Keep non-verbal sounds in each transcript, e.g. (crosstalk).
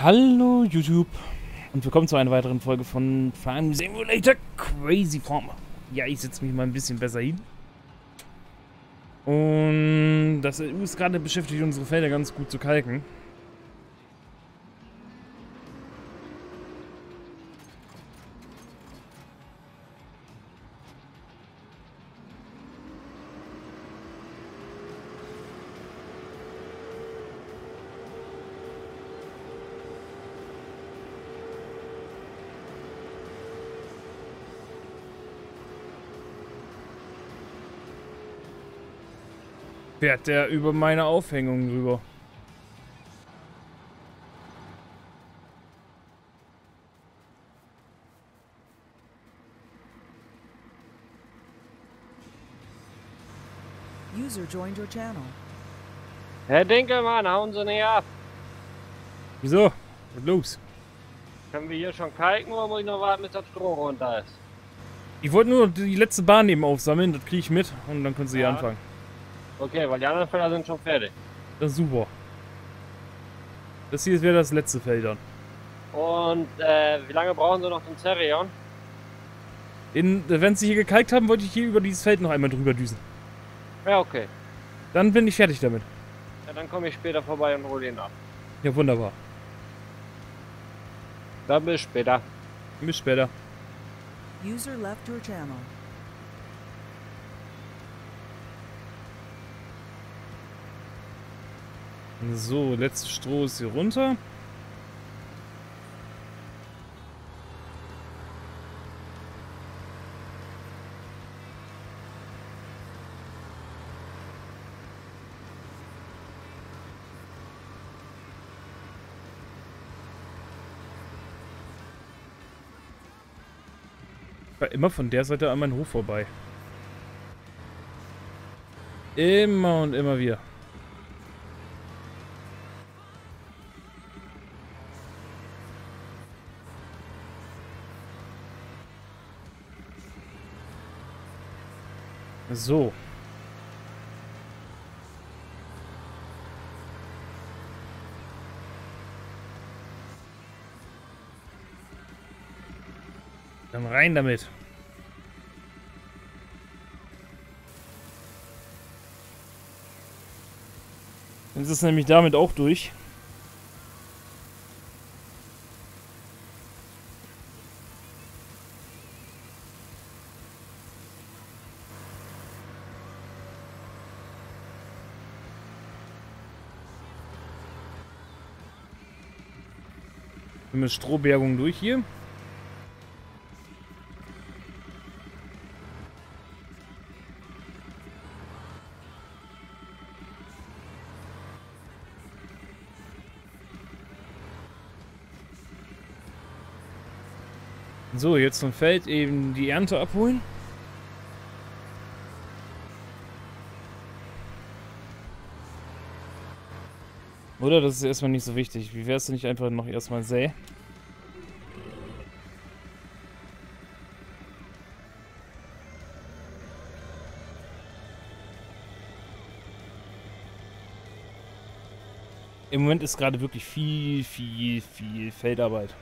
Hallo YouTube und willkommen zu einer weiteren Folge von Farm Simulator Crazy Farmer. Ja, ich setze mich mal ein bisschen besser hin. Und das ist gerade beschäftigt, unsere Felder ganz gut zu kalken. Fährt der über meine Aufhängung drüber. User joined your channel. Herr Dinkelmann, hauen Sie nicht ab. Wieso? Was los? Können wir hier schon kalken oder muss ich noch warten, bis das Stroh runter ist? Ich wollte nur die letzte Bahn eben aufsammeln, das kriege ich mit und dann können Sie hier Ja. anfangen. Okay, weil die anderen Felder sind schon fertig. Das ist super. Das hier wäre das letzte Feld dann. Und äh, wie lange brauchen Sie noch zum Zerion? In, wenn Sie hier gekalkt haben, wollte ich hier über dieses Feld noch einmal drüber düsen. Ja, okay. Dann bin ich fertig damit. Ja, dann komme ich später vorbei und hole ihn ab. Ja, wunderbar. Dann bis später. Bis später. User left your channel. So, letztes Stroh ist hier runter. Immer von der Seite an meinem Hof vorbei. Immer und immer wieder. So. Dann rein damit. Dann ist nämlich damit auch durch. Mit Strohbergung durch hier. So, jetzt zum Feld eben die Ernte abholen. Oder? Das ist erstmal nicht so wichtig. Wie wär's denn nicht einfach noch erstmal säen? Im Moment ist gerade wirklich viel, viel, viel Feldarbeit.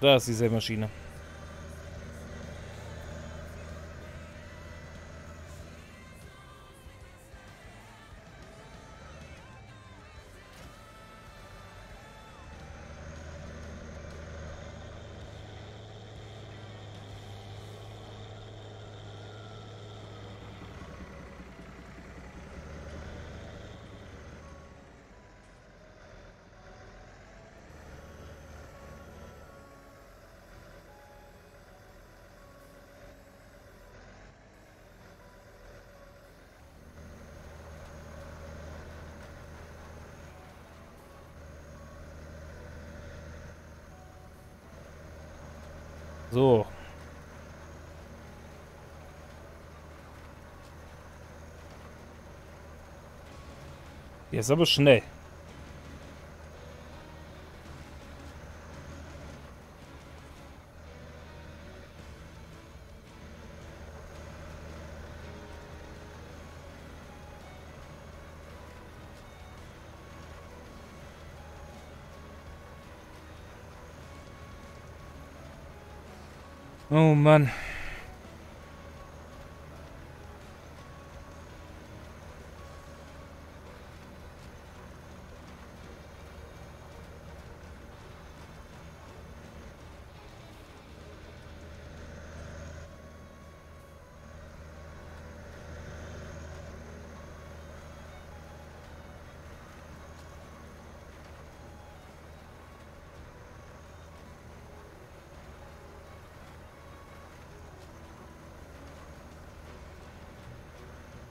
Da ist die Sämaschine. So. Jetzt aber schnell. Oh Mann.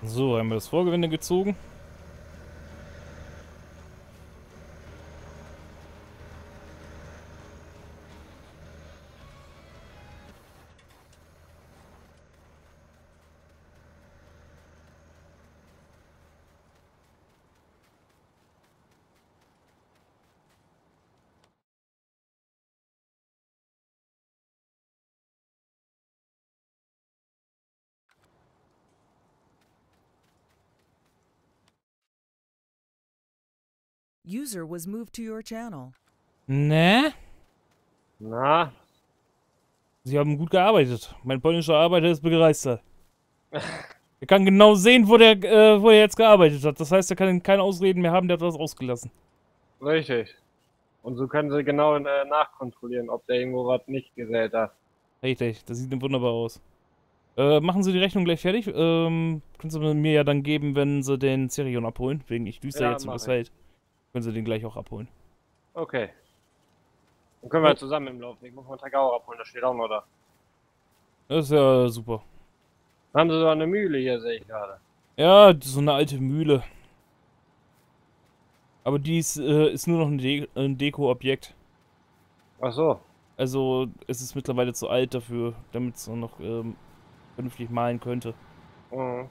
So, haben wir das Vorgewinde gezogen. User was moved to your channel. Ne? Na, Sie haben gut gearbeitet. Mein polnischer Arbeiter ist begeistert. (laughs) Er kann genau sehen, wo der, äh, wo er jetzt gearbeitet hat. Das heißt, er kann keine Ausreden mehr haben, der hat was ausgelassen. richtig. Und so können sie genau äh, nachkontrollieren, ob der irgendwo was nicht gesät hat. Richtig, das sieht wunderbar aus. Äh, machen Sie die Rechnung gleich fertig. Ähm, können Sie mir ja dann geben, wenn Sie den Serion abholen. Wegen ich düster Ja, jetzt übers ich. Feld. Können Sie den gleich auch abholen. Okay. Dann können wir zusammen im Laufweg. Muss man Tagauer abholen, das steht auch noch da. Das ist ja super. Dann haben sie so eine Mühle hier, sehe ich gerade. Ja, so eine alte Mühle. Aber die ist, äh, ist nur noch ein, De ein Deko-Objekt. Ach so. Also es ist mittlerweile zu alt dafür, damit es noch ähm, vernünftig malen könnte. Mhm.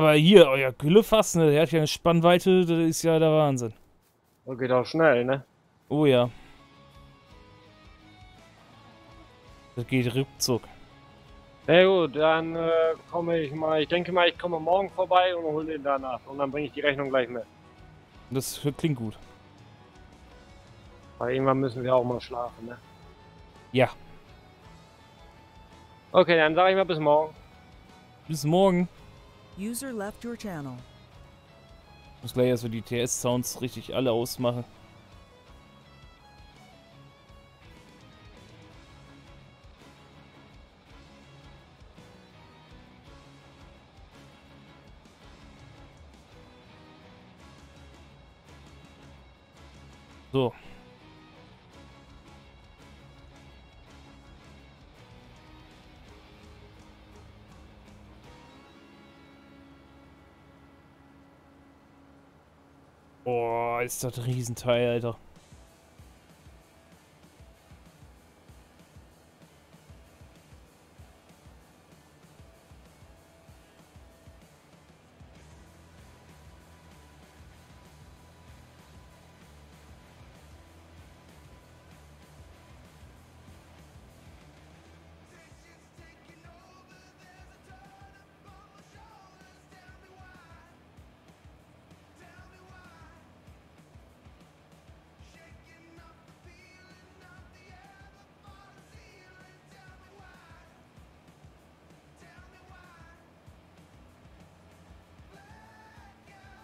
Aber hier, euer Güllefass, ne, der hat ja eine Spannweite, das ist ja der Wahnsinn. Das geht auch schnell, ne? Oh ja. Das geht ruckzuck. Na gut, dann äh, komme ich mal, ich denke mal, ich komme morgen vorbei und hole den danach. Und dann bringe ich die Rechnung gleich mit. Das klingt gut. Weil irgendwann müssen wir auch mal schlafen, ne? Ja, Okay, dann sage ich mal bis morgen. bis morgen. User left your channel. Muss gleich erstmal die TS-Sounds richtig alle ausmachen. So. Ist das ein Riesenteil, Alter.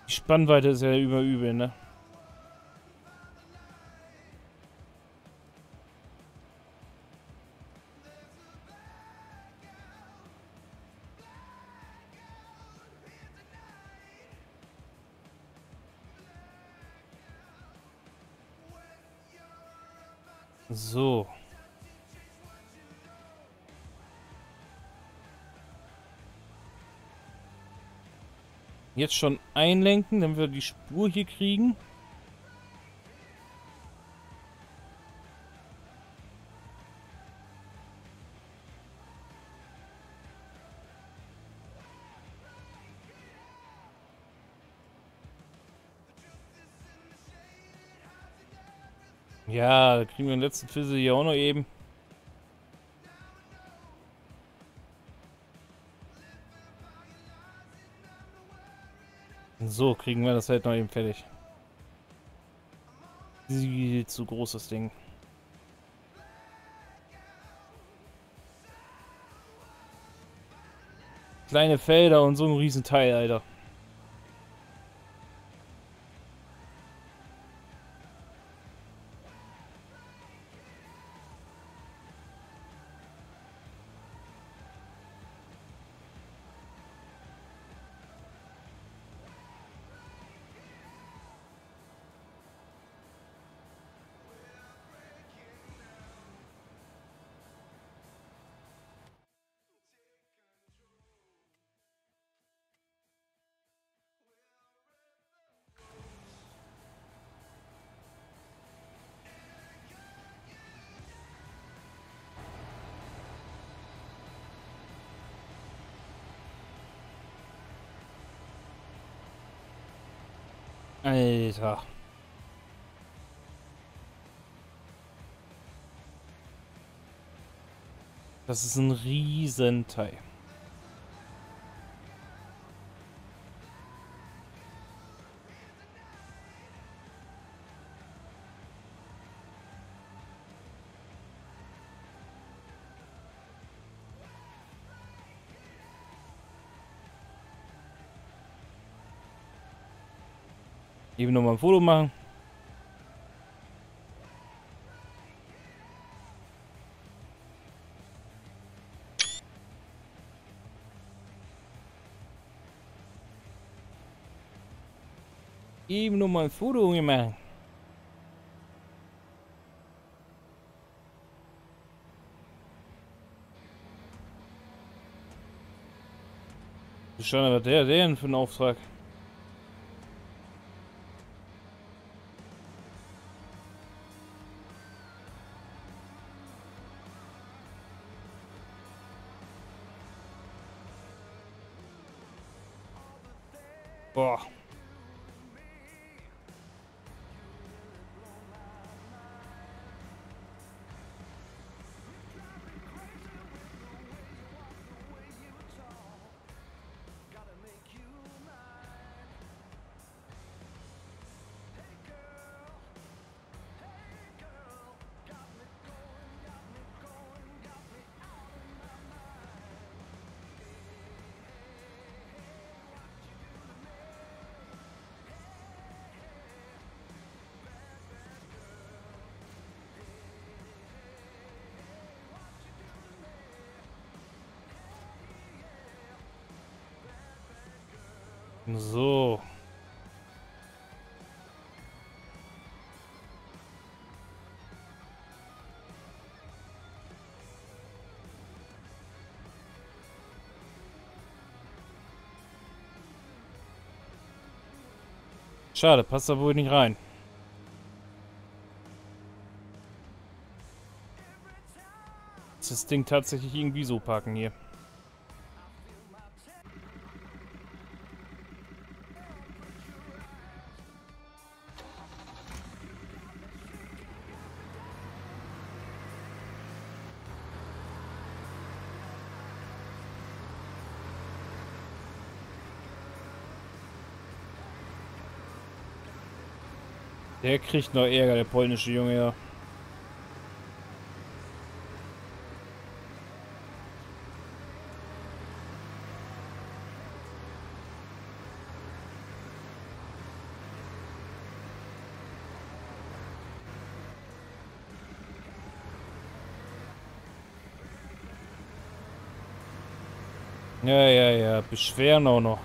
Die Spannweite ist ja über übel, ne? So. Jetzt schon einlenken, damit wir die Spur hier kriegen. Ja, da kriegen wir den letzten Fizzle hier auch noch eben. So kriegen wir das halt noch eben fertig. Viel zu großes Ding. Kleine Felder und so ein Riesenteil, Alter. Alter. Das ist ein Riesenteil. Eben nochmal ein Foto machen. Eben nochmal ein Foto gemacht. Schade, was der, der für einen Auftrag? Boah. So. Schade, passt da wohl nicht rein. Das Ding tatsächlich irgendwie so parken hier. Der kriegt noch Ärger, der polnische Junge, ja. Ja, ja, ja, beschweren auch noch.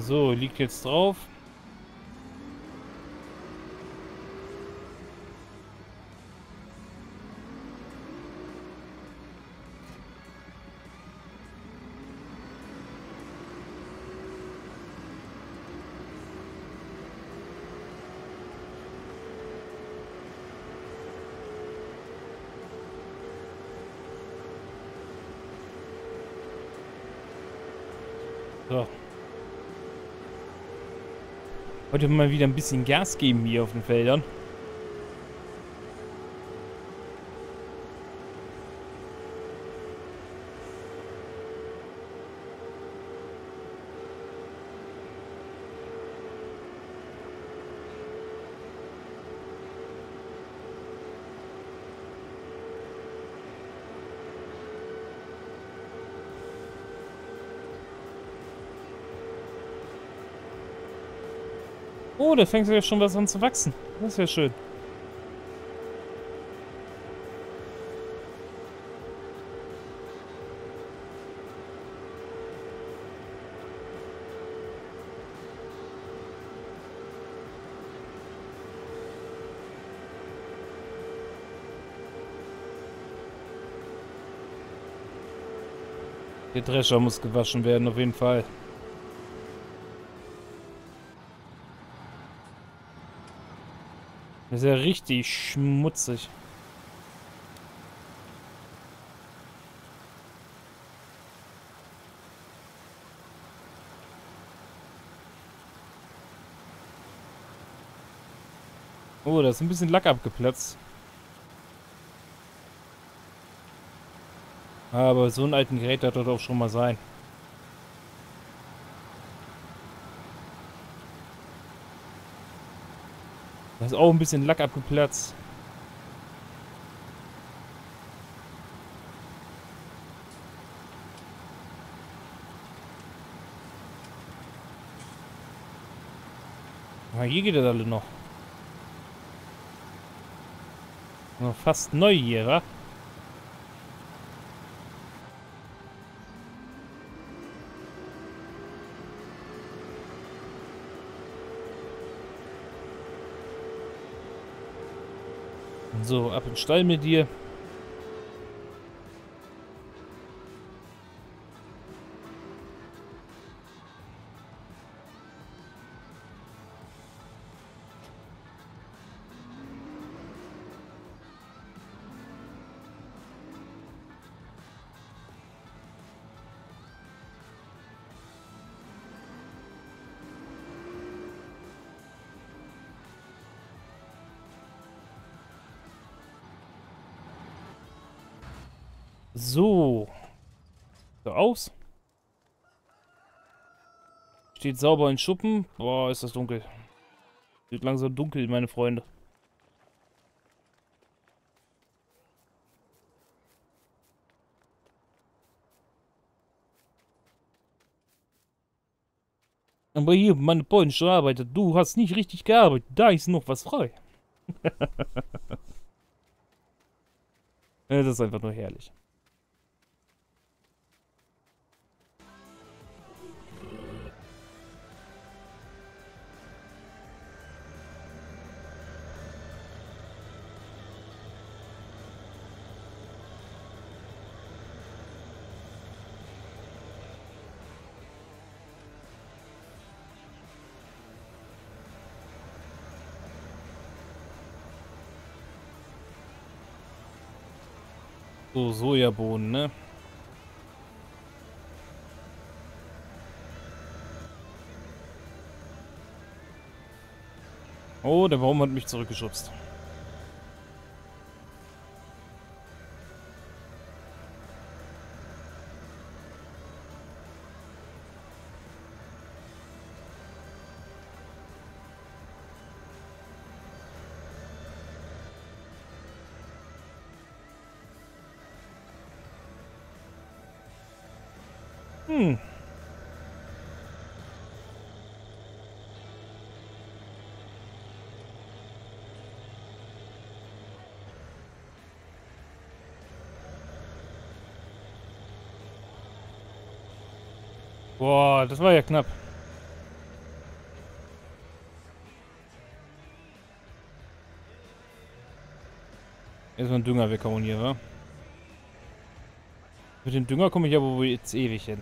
So, liegt jetzt drauf. Heute mal wieder ein bisschen Gas geben hier auf den Feldern. Oh, da fängt ja schon was an zu wachsen. Das ist ja schön. Der Drescher muss gewaschen werden, auf jeden Fall. Das ist ja richtig schmutzig. Oh, da ist ein bisschen Lack abgeplatzt. Aber so einen alten Gerät hat das auch schon mal sein. Da ist auch ein bisschen Lack abgeplatzt. Ah, hier geht das alle noch. Noch fast neu hier, wa? So, ab in den Stall mit dir. So. So aus. Steht sauber in Schuppen. Boah, ist das dunkel. Wird langsam dunkel, meine Freunde. Aber hier, meine polnische Arbeiter, du hast nicht richtig gearbeitet. Da ist noch was frei. (laughs) das ist einfach nur herrlich. So, Sojabohnen, ne? Oh, der Baum hat mich zurückgeschubst. Boah, das war ja knapp. Erstmal einen Dünger weghauen hier, wa? Mit dem Dünger komme ich aber wohl jetzt ewig hin.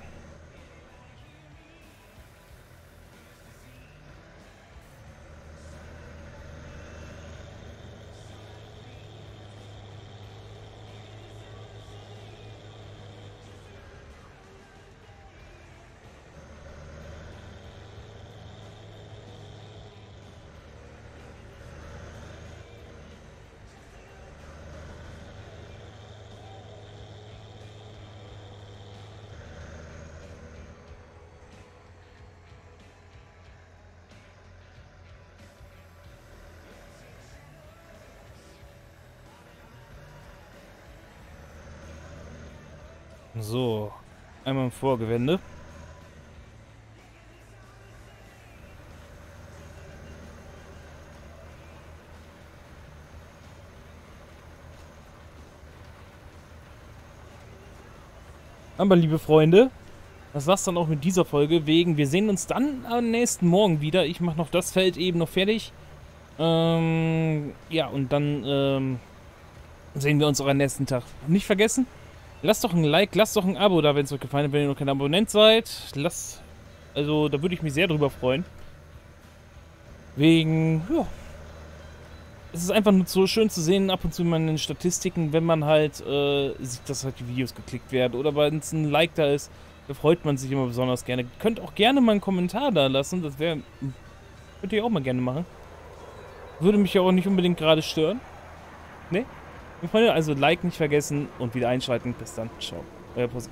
So, einmal im Vorgewende. Aber liebe Freunde, das war's dann auch mit dieser Folge. Wegen, wir sehen uns dann am nächsten Morgen wieder. Ich mache noch das Feld eben noch fertig. Ähm, ja, und dann ähm, sehen wir uns auch am nächsten Tag. Nicht vergessen, lasst doch ein Like, lasst doch ein Abo da, wenn es euch gefallen hat, wenn ihr noch kein Abonnent seid. Lasst, also da würde ich mich sehr drüber freuen. Wegen, ja. Es ist einfach nur so schön zu sehen, ab und zu in meinen Statistiken, wenn man halt äh, sieht, dass halt die Videos geklickt werden oder wenn es ein Like da ist, da freut man sich immer besonders gerne. Könnt auch gerne mal einen Kommentar da lassen, das wäre, könnt ihr auch mal gerne machen. Würde mich ja auch nicht unbedingt gerade stören. Ne? Freunde, also Like nicht vergessen und wieder einschalten. Bis dann. Ciao. Euer Posi